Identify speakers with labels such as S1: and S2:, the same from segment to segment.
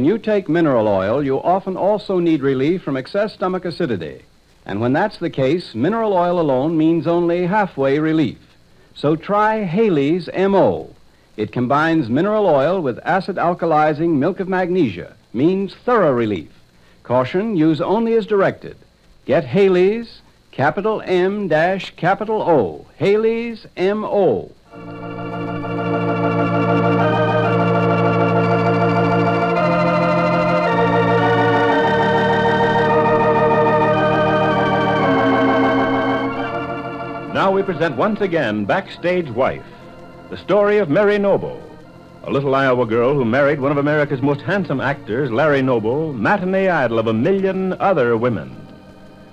S1: When you take mineral oil, you often also need relief from excess stomach acidity. And when that's the case, mineral oil alone means only halfway relief. So try Haley's MO. It combines mineral oil with acid alkalizing milk of magnesia, means thorough relief. Caution, use only as directed. Get Haley's, capital M dash capital O. Haley's MO.
S2: We present once again Backstage Wife, the story of Mary Noble, a little Iowa girl who married one of America's most handsome actors, Larry Noble, matinee idol of a million other women.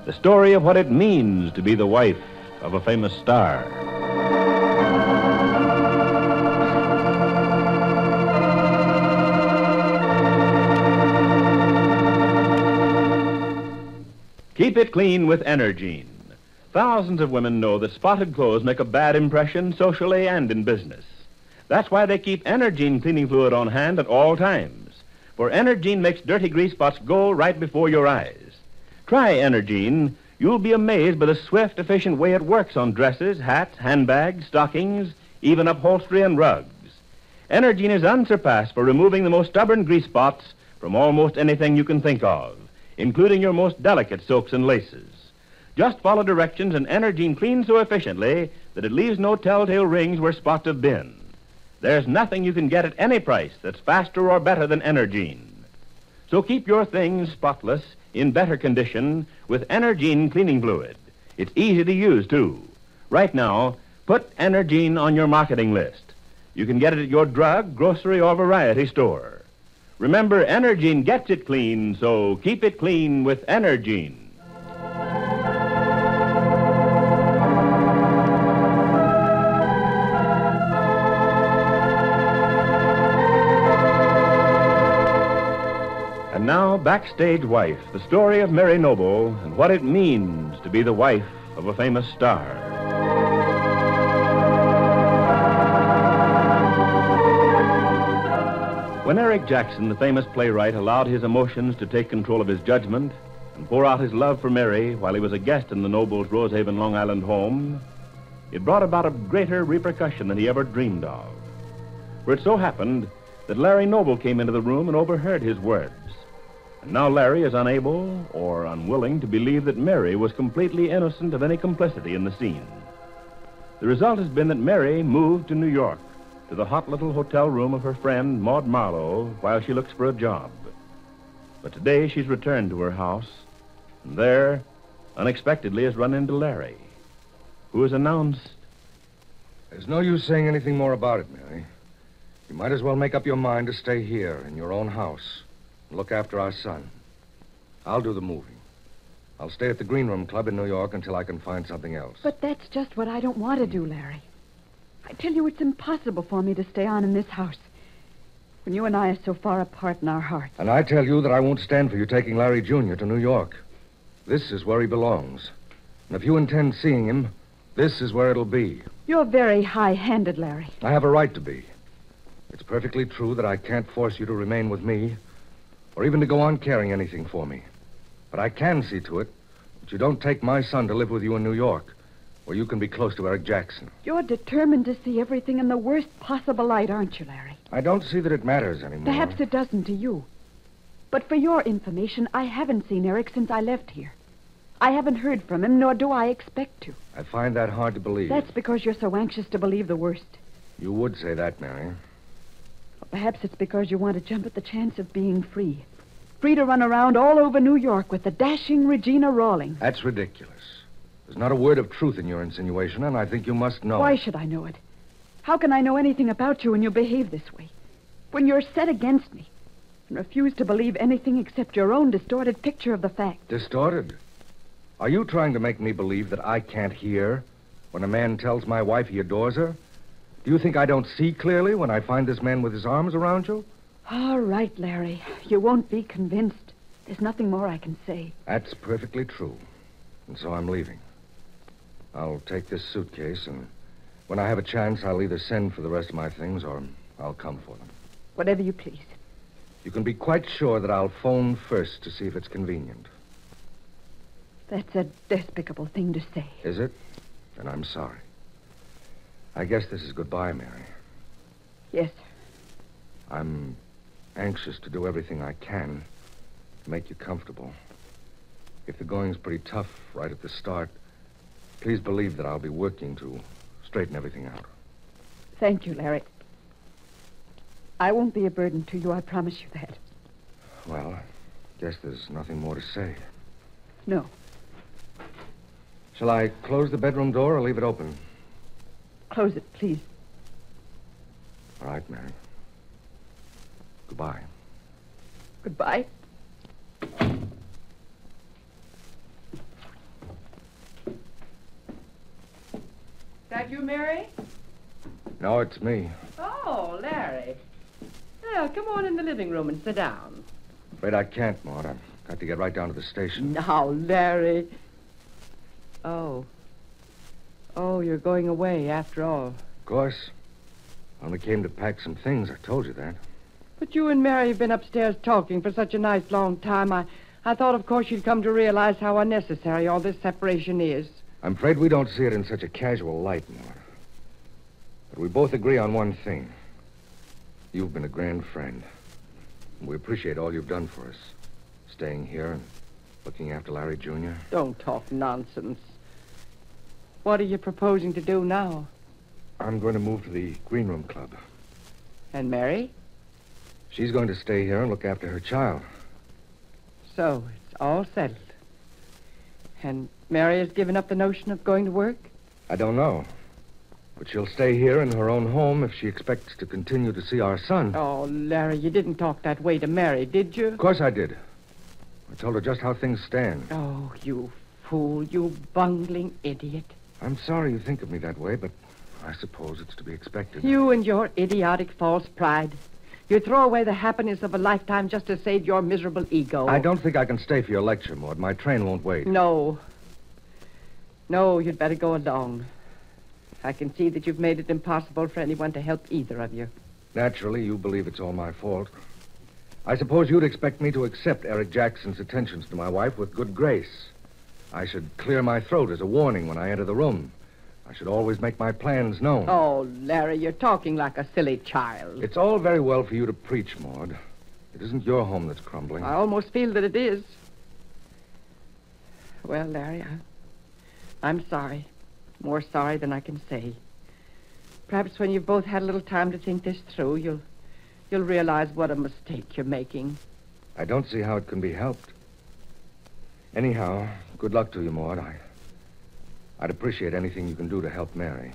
S2: The story of what it means to be the wife of a famous star. Keep it clean with Energine. Thousands of women know that spotted clothes make a bad impression socially and in business. That's why they keep Energine cleaning fluid on hand at all times. For Energine makes dirty grease spots go right before your eyes. Try Energine. You'll be amazed by the swift, efficient way it works on dresses, hats, handbags, stockings, even upholstery and rugs. Energine is unsurpassed for removing the most stubborn grease spots from almost anything you can think of, including your most delicate silks and laces. Just follow directions, and Energine cleans so efficiently that it leaves no telltale rings where spots have been. There's nothing you can get at any price that's faster or better than Energine. So keep your things spotless, in better condition, with Energine cleaning fluid. It's easy to use, too. Right now, put Energine on your marketing list. You can get it at your drug, grocery, or variety store. Remember, Energine gets it clean, so keep it clean with Energine. Backstage Wife, the story of Mary Noble and what it means to be the wife of a famous star. When Eric Jackson, the famous playwright, allowed his emotions to take control of his judgment and pour out his love for Mary while he was a guest in the Noble's Rosehaven, Long Island home, it brought about a greater repercussion than he ever dreamed of. For it so happened that Larry Noble came into the room and overheard his words. And now Larry is unable or unwilling to believe that Mary was completely innocent of any complicity in the scene. The result has been that Mary moved to New York to the hot little hotel room of her friend Maud Marlowe while she looks for a job. But today she's returned to her house, and there, unexpectedly, has run into Larry, who has announced
S3: There's no use saying anything more about it, Mary. You might as well make up your mind to stay here in your own house look after our son. I'll do the moving. I'll stay at the Green Room Club in New York until I can find something else.
S4: But that's just what I don't want to do, Larry. I tell you, it's impossible for me to stay on in this house when you and I are so far apart in our hearts.
S3: And I tell you that I won't stand for you taking Larry Jr. to New York. This is where he belongs. And if you intend seeing him, this is where it'll be.
S4: You're very high handed, Larry.
S3: I have a right to be. It's perfectly true that I can't force you to remain with me or even to go on caring anything for me. But I can see to it that you don't take my son to live with you in New York, where you can be close to Eric Jackson.
S4: You're determined to see everything in the worst possible light, aren't you, Larry?
S3: I don't see that it matters anymore.
S4: Perhaps it doesn't to you. But for your information, I haven't seen Eric since I left here. I haven't heard from him, nor do I expect to.
S3: I find that hard to believe.
S4: That's because you're so anxious to believe the worst.
S3: You would say that, Mary.
S4: Perhaps it's because you want to jump at the chance of being free. Free to run around all over New York with the dashing Regina Rawlings.
S3: That's ridiculous. There's not a word of truth in your insinuation, and I think you must know.
S4: Why should I know it? How can I know anything about you when you behave this way? When you're set against me and refuse to believe anything except your own distorted picture of the fact.
S3: Distorted? Are you trying to make me believe that I can't hear when a man tells my wife he adores her? Do you think I don't see clearly when I find this man with his arms around you?
S4: All right, Larry. You won't be convinced. There's nothing more I can say.
S3: That's perfectly true. And so I'm leaving. I'll take this suitcase, and when I have a chance, I'll either send for the rest of my things or I'll come for them.
S4: Whatever you please.
S3: You can be quite sure that I'll phone first to see if it's convenient.
S4: That's a despicable thing to say.
S3: Is it? Then I'm sorry. I guess this is goodbye, Mary.
S4: Yes,
S3: I'm anxious to do everything I can to make you comfortable. If the going's pretty tough right at the start, please believe that I'll be working to straighten everything out.
S4: thank you, Larry. I won't be a burden to you, I promise you that.
S3: Well, I guess there's nothing more to say.
S4: No.
S3: Shall I close the bedroom door or leave it open?
S4: Close it, please.
S3: All right, Mary. Goodbye.
S4: Goodbye.
S5: That you, Mary?
S3: No, it's me.
S5: Oh, Larry. Well, come on in the living room and sit down.
S3: Afraid I can't, Maud. I've got to get right down to the station.
S5: Now, Larry. Oh. Oh, you're going away after all.
S3: Of course. Only came to pack some things. I told you that.
S5: But you and Mary have been upstairs talking for such a nice long time. I, I thought, of course, you'd come to realize how unnecessary all this separation is.
S3: I'm afraid we don't see it in such a casual light, Maud. But we both agree on one thing. You've been a grand friend. We appreciate all you've done for us. Staying here and looking after Larry Jr.
S5: Don't talk nonsense. What are you proposing to do now?
S3: I'm going to move to the Green Room Club.
S5: And Mary?
S3: She's going to stay here and look after her child.
S5: So, it's all settled. And Mary has given up the notion of going to work?
S3: I don't know. But she'll stay here in her own home if she expects to continue to see our son.
S5: Oh, Larry, you didn't talk that way to Mary, did you?
S3: Of course I did. I told her just how things stand.
S5: Oh, you fool, you bungling idiot.
S3: I'm sorry you think of me that way, but I suppose it's to be expected.
S5: You and your idiotic false pride. You throw away the happiness of a lifetime just to save your miserable ego.
S3: I don't think I can stay for your lecture, Maud. My train won't wait.
S5: No. No, you'd better go along. I can see that you've made it impossible for anyone to help either of you.
S3: Naturally, you believe it's all my fault. I suppose you'd expect me to accept Eric Jackson's attentions to my wife with good grace. I should clear my throat as a warning when I enter the room. I should always make my plans known.
S5: Oh, Larry, you're talking like a silly child.
S3: It's all very well for you to preach, Maud. It isn't your home that's crumbling.
S5: I almost feel that it is. Well, Larry, I, I'm sorry. More sorry than I can say. Perhaps when you've both had a little time to think this through, you'll you'll realize what a mistake you're making.
S3: I don't see how it can be helped. Anyhow, good luck to you, Maud. I, I'd appreciate anything you can do to help Mary.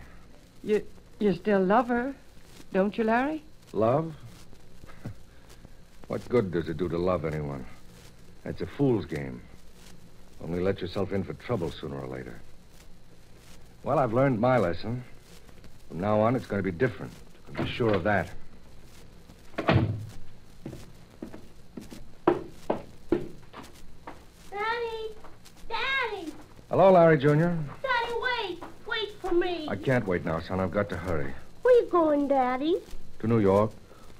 S5: You you still love her, don't you, Larry?
S3: Love? what good does it do to love anyone? It's a fool's game. Only let yourself in for trouble sooner or later. Well, I've learned my lesson. From now on, it's going to be different. You can be sure of that.
S6: Daddy! Daddy!
S3: Hello, Larry Jr.
S6: Daddy, wait! Wait for me!
S3: I can't wait now, son. I've got to hurry.
S6: Where you going, Daddy?
S3: To New York?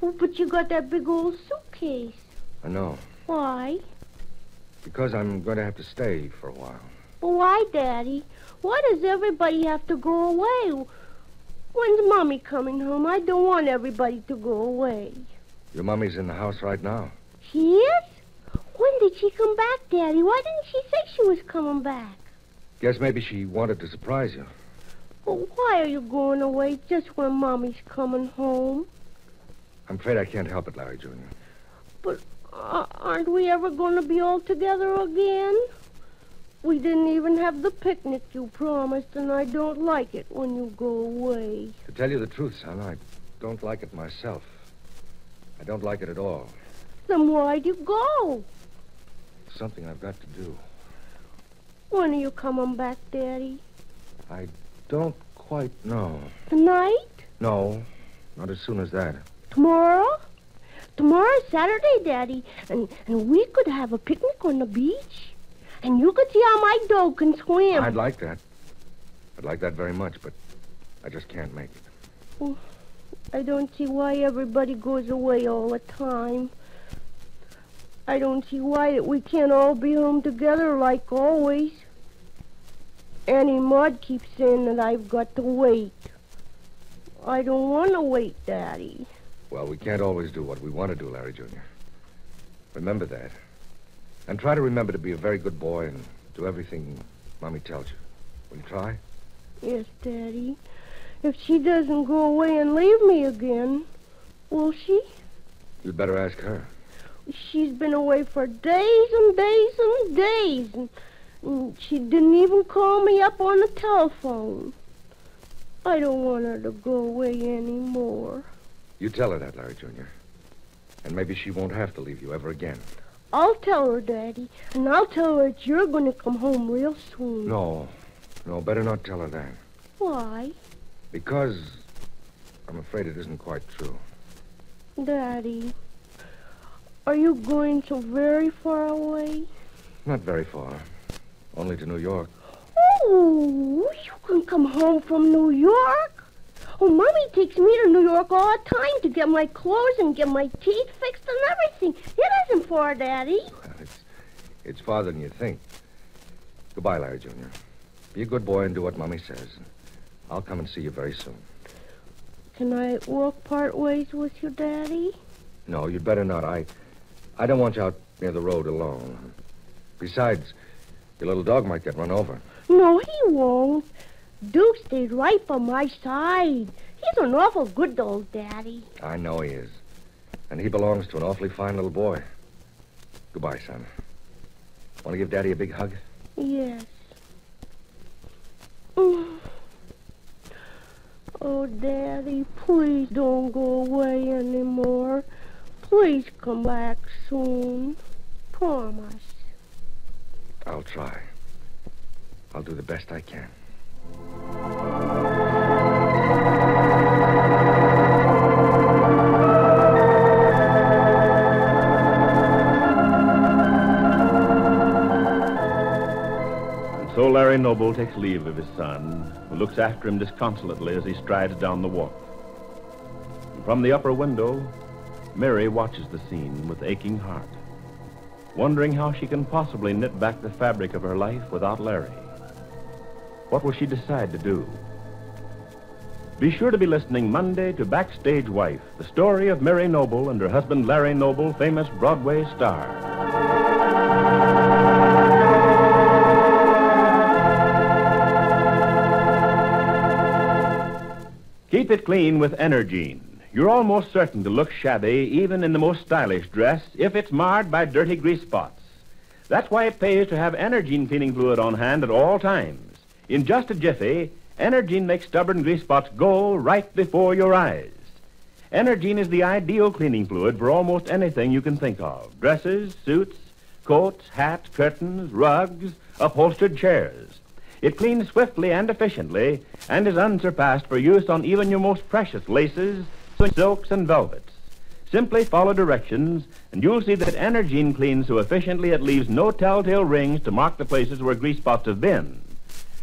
S6: Oh, but you got that big old suitcase.
S3: I know.
S6: Why?
S3: Because I'm going to have to stay for a while.
S6: Well, why, Daddy? Why does everybody have to go away? When's Mommy coming home? I don't want everybody to go away.
S3: Your mummy's in the house right now.
S6: She is? When did she come back, Daddy? Why didn't she say she was coming back?
S3: Guess maybe she wanted to surprise you.
S6: Well, why are you going away just when Mommy's coming home?
S3: I'm afraid I can't help it, Larry Jr.
S6: But uh, aren't we ever going to be all together again? We didn't even have the picnic you promised, and I don't like it when you go away.
S3: To tell you the truth, son, I don't like it myself. I don't like it at all.
S6: Then why'd you go?
S3: It's something I've got to do.
S6: When are you coming back, Daddy?
S3: I don't quite know.
S6: Tonight?
S3: No, not as soon as that.
S6: Tomorrow? Tomorrow's Saturday, Daddy, and, and we could have a picnic on the beach. And you could see how my dog can swim.
S3: I'd like that. I'd like that very much, but I just can't make it.
S6: I don't see why everybody goes away all the time. I don't see why we can't all be home together like always. Annie Maud keeps saying that I've got to wait. I don't want to wait, Daddy.
S3: Well, we can't always do what we want to do, Larry Jr. Remember that. And try to remember to be a very good boy and do everything Mommy tells you. Will you try?
S6: Yes, Daddy. If she doesn't go away and leave me again, will she?
S3: You'd better ask her.
S6: She's been away for days and days and days, and, and she didn't even call me up on the telephone. I don't want her to go away anymore.
S3: You tell her that, Larry Jr. And maybe she won't have to leave you ever again.
S6: I'll tell her, Daddy, and I'll tell her that you're going to come home real soon.
S3: No. No, better not tell her that.
S6: Why?
S3: Because I'm afraid it isn't quite true.
S6: Daddy, are you going so very far away?
S3: Not very far. Only to New York.
S6: Oh, you can come home from New York? Oh, Mommy takes me to New York all the time to get my clothes and get my teeth fixed and everything. It isn't far, Daddy.
S3: Well, it's, it's farther than you think. Goodbye, Larry Jr. Be a good boy and do what Mommy says. I'll come and see you very soon.
S6: Can I walk part ways with you, Daddy?
S3: No, you'd better not. I, I don't want you out near the road alone. Besides, your little dog might get run over.
S6: No, he won't. Duke stayed right by my side. He's an awful good old Daddy.
S3: I know he is. And he belongs to an awfully fine little boy. Goodbye, son. Want to give Daddy a big hug?
S6: Yes. Mm. Oh, Daddy, please don't go away anymore. Please come back soon. Promise.
S3: I'll try. I'll do the best I can.
S2: And so Larry Noble takes leave of his son, who looks after him disconsolately as he strides down the walk. And from the upper window, Mary watches the scene with aching heart, wondering how she can possibly knit back the fabric of her life without Larry. What will she decide to do? Be sure to be listening Monday to Backstage Wife, the story of Mary Noble and her husband Larry Noble, famous Broadway star. Keep it clean with Energine. You're almost certain to look shabby even in the most stylish dress if it's marred by dirty grease spots. That's why it pays to have Energine cleaning fluid on hand at all times. In just a jiffy, Energine makes stubborn grease spots go right before your eyes. Energine is the ideal cleaning fluid for almost anything you can think of. Dresses, suits, coats, hats, curtains, rugs, upholstered chairs. It cleans swiftly and efficiently and is unsurpassed for use on even your most precious laces, silks, and velvets. Simply follow directions, and you'll see that Energine cleans so efficiently it leaves no telltale rings to mark the places where grease spots have been.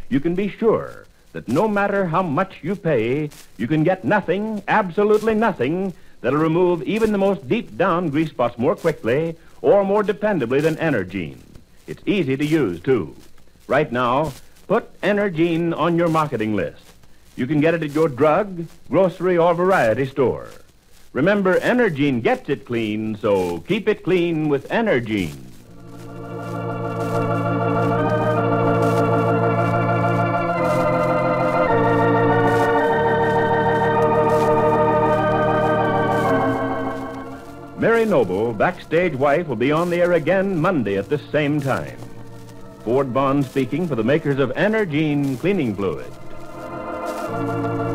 S2: You can be sure that no matter how much you pay, you can get nothing, absolutely nothing, that'll remove even the most deep down grease spots more quickly or more dependably than Energine. It's easy to use, too. Right now, put Energine on your marketing list. You can get it at your drug, grocery, or variety store. Remember, Energine gets it clean, so keep it clean with Energine. Mary Noble, Backstage Wife, will be on the air again Monday at this same time. Ford Bond speaking for the makers of Energine Cleaning Fluid thank you